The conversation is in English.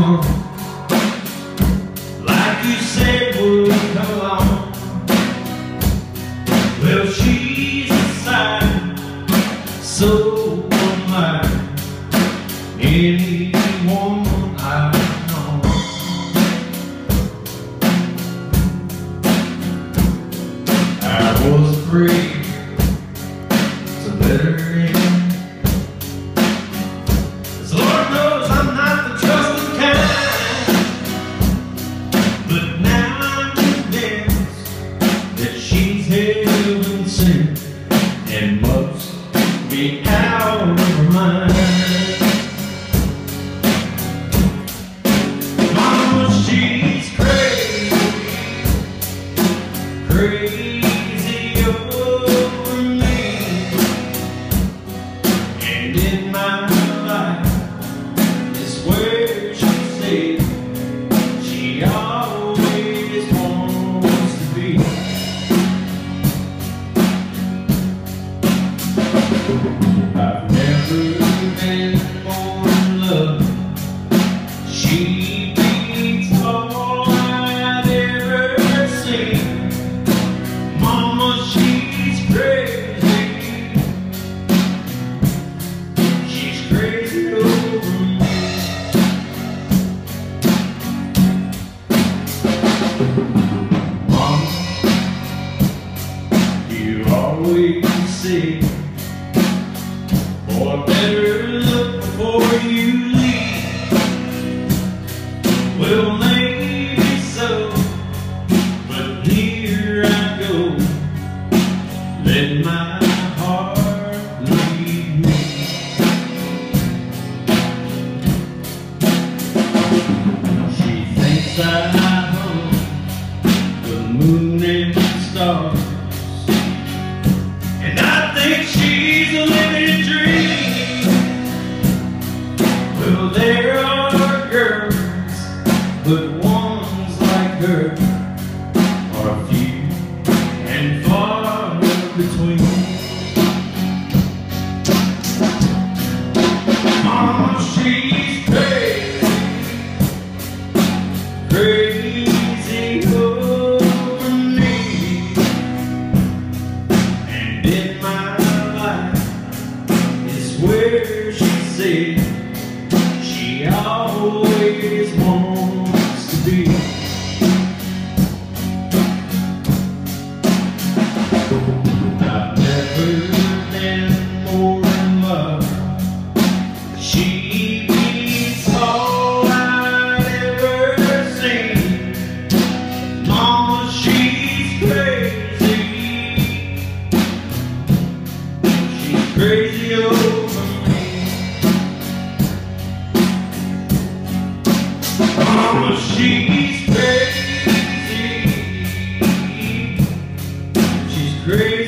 one Like you said would come along? Well, she's sight So unlike Any woman I know. I was afraid And must be out of her mind. Mama, she's crazy Crazy you always say, boy, better look before you leave. Well, maybe so, but here I go. Let my heart lead me. She thinks I own the moon and the stars. she's crazy, crazy over me. And in my life is where she always wants to be. I've never been more in love. She Grace.